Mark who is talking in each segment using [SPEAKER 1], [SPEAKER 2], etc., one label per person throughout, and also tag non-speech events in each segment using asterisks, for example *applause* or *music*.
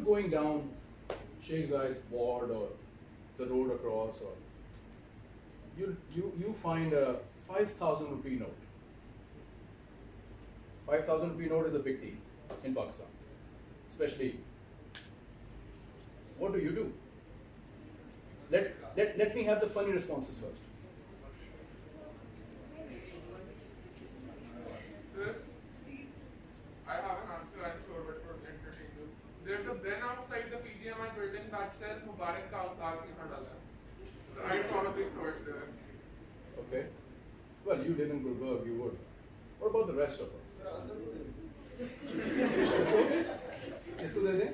[SPEAKER 1] you're going down Sheikh Zayed's ward or the road across, or you you you find a five thousand rupee note. Five thousand rupee note is a big deal in Pakistan, especially. What do you do? Let, let, let me have the funny responses first.
[SPEAKER 2] Says Mubarak ka Usar ki Hadala. So I'd probably throw it there.
[SPEAKER 1] Okay. Well, you live in Gulberg, you would. What about the rest of us? इसको दे दें?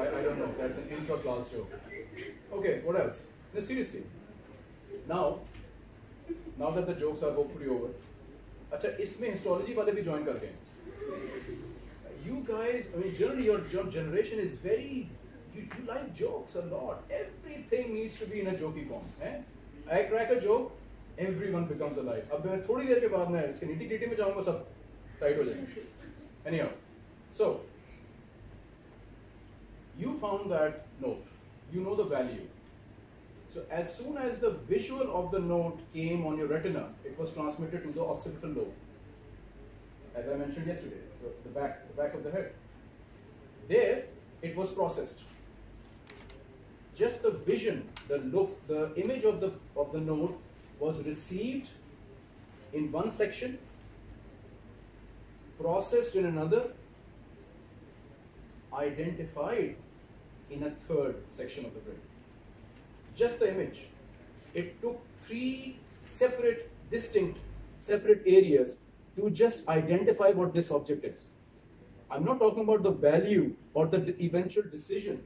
[SPEAKER 1] I, I don't know. That's an intra-class joke. Okay, what else? No, seriously. Now, now that the jokes are hopefully over, अच्छा इसमें histology वाले भी join कर गए हैं. You guys, I mean, generally your, your generation is very, you, you like jokes a lot. Everything needs to be in a jokey form. Eh? I crack a joke, everyone becomes alive. अब मैं थोड़ी देर के बाद मैं इसके nitty gritty में जाऊंगा सब tight हो जाएंगे. Anyhow, so you found that note. You know the value. So as soon as the visual of the note came on your retina, it was transmitted to the occipital lobe. As I mentioned yesterday, the, the back, the back of the head. There, it was processed. just the vision, the look, the image of the of the note was received in one section, processed in another, identified in a third section of the brain. Just the image. It took three separate, distinct, separate areas to just identify what this object is. I'm not talking about the value or the eventual decision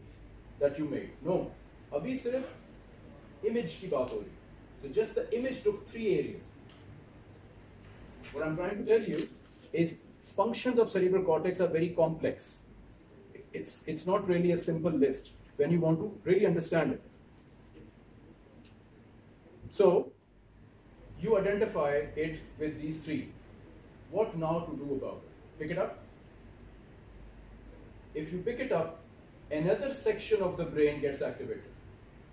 [SPEAKER 1] that you made. No. अभी सिर्फ image की बात हो रही. So just the image took three areas. What I'm trying to tell you is functions of cerebral cortex are very complex. It's, it's not really a simple list when you want to really understand it. So, you identify it with these three. What now to do about it? Pick it up. If you pick it up, another section of the brain gets activated.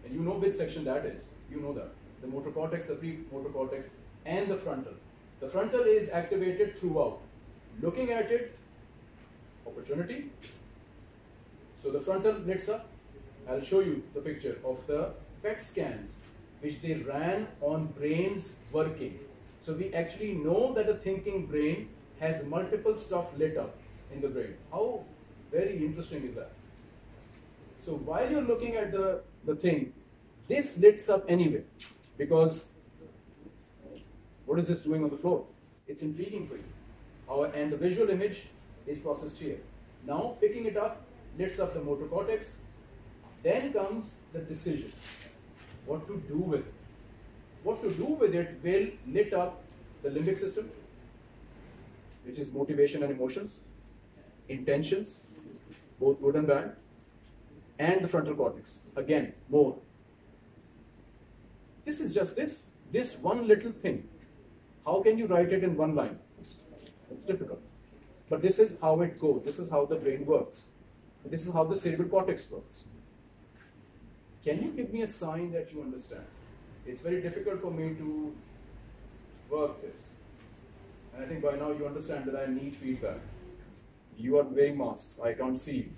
[SPEAKER 1] and you know which section that is. You know that. The motor cortex, the pre-motor cortex, and the frontal. The frontal is activated throughout. Looking at it, opportunity. So the frontal lights up. I'll show you the picture of the PET scans which they ran on brains working. So we actually know that a thinking brain has multiple stuff lit up in the brain. How very interesting is that? So while you're looking at the, the thing, this lights up anyway because what is this doing on the floor? It's intriguing for you. Our, and the visual image is processed here. Now picking it up lights up the motor cortex. Then comes the decision. What to do with it. What to do with it will lit up the limbic system, which is motivation and emotions, intentions, both good and bad, and the frontal cortex. Again, more. This is just this. This one little thing. How can you write it in one line? It's, difficult. But this is how it goes. This is how the brain works. This is how the cerebral cortex works. Can you give me a sign that you understand? It's very difficult for me to work this. And I think by now you understand that I need feedback. You are wearing masks, I can't see you.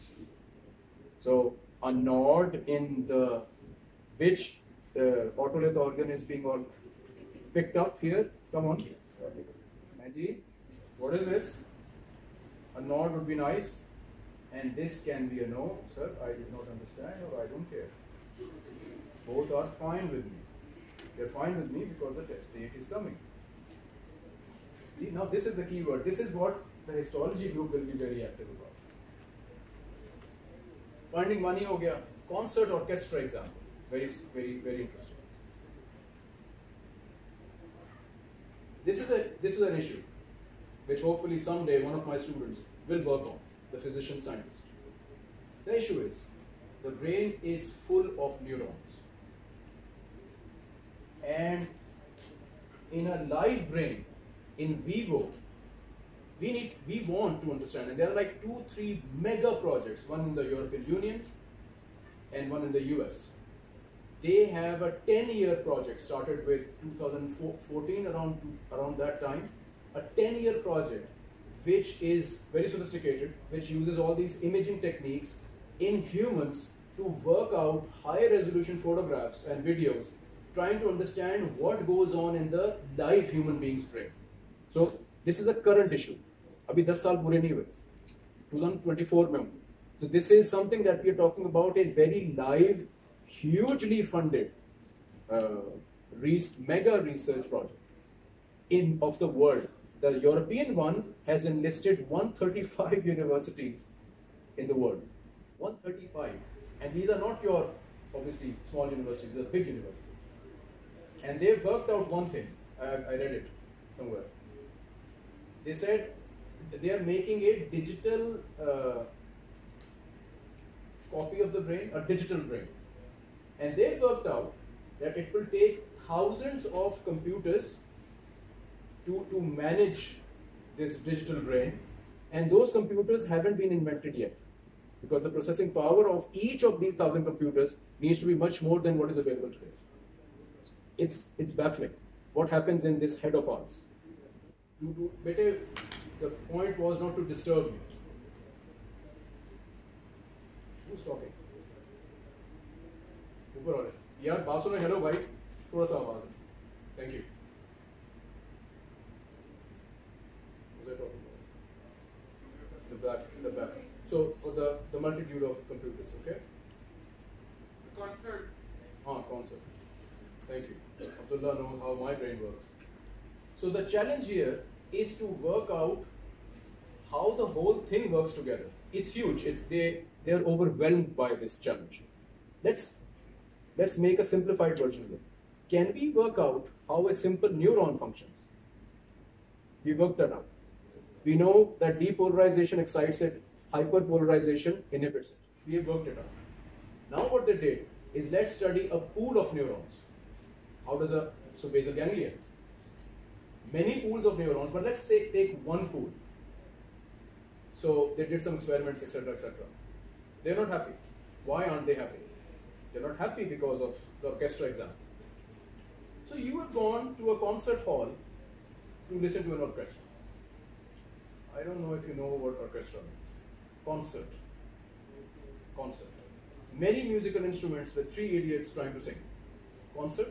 [SPEAKER 1] So a nod in the which uh, the otolith organ is being all picked up here. Come on. Maggie, what is this? A nod would be nice. And this can be a no, sir, I did not understand or I don't care. Both are fine with me. They're fine with me because the test date is coming. See, now this is the key word. This is what the histology group will be very active about. Finding money oh, ho gaya. Concert orchestra example. Very, very, very interesting. This is a this is an issue which hopefully someday one of my students will work on, the physician scientist. The issue is the brain is full of neurons. And in a live brain, in vivo, we need, we want to understand, and there are like two, three mega projects, one in the European Union and one in the US. They have a 10-year project started with 2014 around around that time, a 10-year project which is very sophisticated, which uses all these imaging techniques in humans to work out high resolution photographs and videos, trying to understand what goes on in the live human being's brain. So this is a current issue. अभी 10 साल पूरे नहीं हुए 2024 में So this is something that we are talking about a very live, hugely funded uh, mega research project in of the world the European one has enlisted 135 *laughs* universities in the world. 135. And these are not your, obviously, small universities, they're big universities. And they've worked out one thing. I, I read it somewhere. They said they are making a digital uh, copy of the brain, a digital brain. And they worked out that it will take thousands of computers to, to manage this digital brain. And those computers haven't been invented yet because the processing power of each of these thousand computers needs to be much more than what is available today. It's, it's baffling. What happens in this head of ours? To, the point was not to disturb you. Who's talking? ऊपर वाले यार बात सुनो hello भाई थोड़ा सा आवाज thank you The back, the back. So the the multitude of computers, okay?
[SPEAKER 2] The concert.
[SPEAKER 1] Ah, concert. Thank you. Abdullah knows how my brain works. So the challenge here is to work out how the whole thing works together. It's huge. It's they they're overwhelmed by this challenge. Let's let's make a simplified version it. Can we work out how a simple neuron functions? We worked that out. We know that depolarization excites it, hyperpolarization inhibits it. We have worked it out. Now what they did is let's study a pool of neurons. How does a, so basal ganglia. Many pools of neurons, but let's say take one pool. So they did some experiments, etc., etc. They're not happy. Why aren't they happy? They're not happy because of the orchestra exam. So you have gone to a concert hall to listen to an orchestra. I don't know if you know what orchestra means. Concert. Concert. Many musical instruments with three idiots trying to sing. Concert.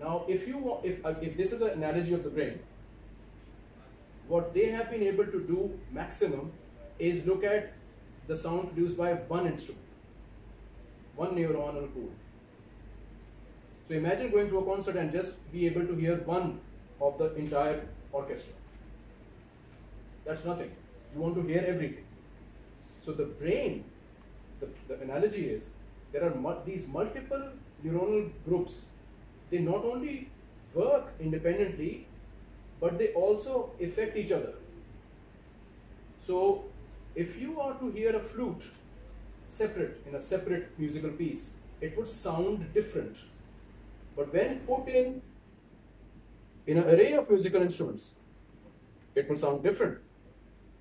[SPEAKER 1] Now, if you if uh, if this is an analogy of the brain, what they have been able to do maximum is look at the sound produced by one instrument, one neuronal on pool. So imagine going to a concert and just be able to hear one of the entire orchestra. That's nothing. You want to hear everything. So the brain, the, the analogy is, there are mu these multiple neuronal groups. They not only work independently, but they also affect each other. So if you are to hear a flute separate in a separate musical piece, it would sound different. But when put in in an array of musical instruments, it will sound different.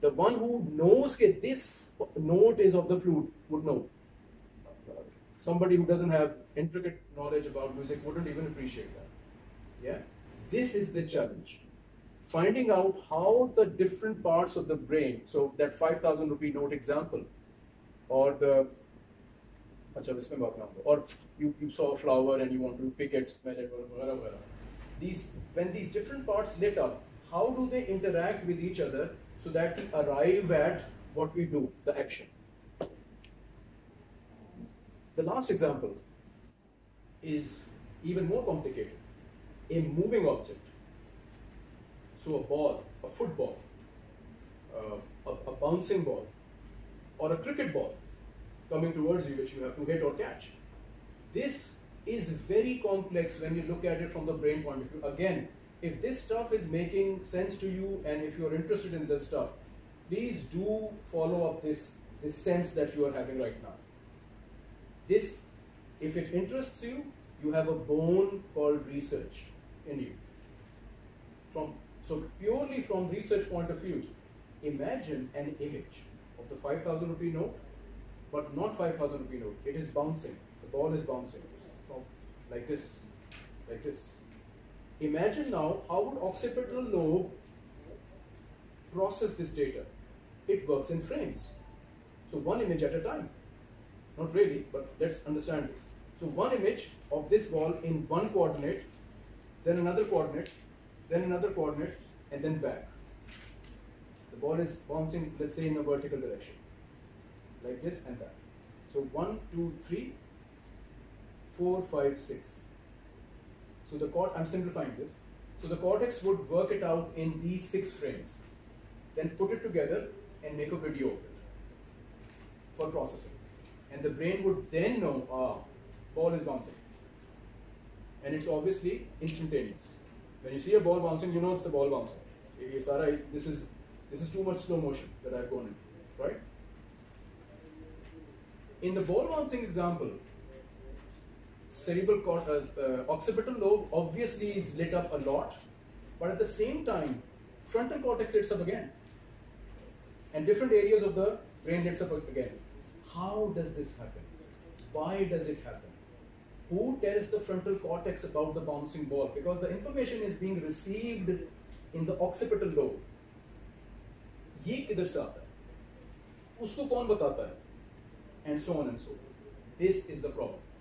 [SPEAKER 1] The one who knows that this note is of the flute would know. Somebody who doesn't have intricate knowledge about music wouldn't even appreciate that. Yeah? This is the challenge. Finding out how the different parts of the brain, so that 5,000 rupee note example, or the or you, you saw a flower and you want to pick it, smell it, whatever. These when these different parts lit up, how do they interact with each other so that we arrive at what we do, the action. The last example is even more complicated. A moving object. So a ball, a football, uh, a, a bouncing ball, or a cricket ball coming towards you which you have to hit or catch. This is very complex when you look at it from the brain point of view. Again, if this stuff is making sense to you and if you're interested in this stuff, please do follow up this, this sense that you are having right now. This, if it interests you, you have a bone called research in you. From So purely from research point of view, imagine an image of the 5000 rupee note, but not 5000 rupee note. It is bouncing. The ball is bouncing. Oh. Like this, like this. Imagine now how would occipital lobe process this data? It works in frames. So one image at a time. Not really, but let's understand this. So one image of this ball in one coordinate, then another coordinate, then another coordinate, and then back. The ball is bouncing, let's say, in a vertical direction, like this and that. So one, two, three, four, five, six. So the cort, I'm simplifying this. So the cortex would work it out in these six frames, then put it together and make a video of it for processing. And the brain would then know, ah, ball is bouncing. And it's obviously instantaneous. When you see a ball bouncing, you know it's a ball bouncing. This is this is too much slow motion that I've gone in, right? In the ball bouncing example, cerebral uh, uh, occipital lobe obviously is lit up a lot, but at the same time, frontal cortex lights up again, and different areas of the brain lights up again. How does this happen? Why does it happen? Who tells the frontal cortex about the bouncing ball? Because the information is being received in the occipital lobe. ये किधर से आता है? उसको कौन बताता है? And so on and so this is the problem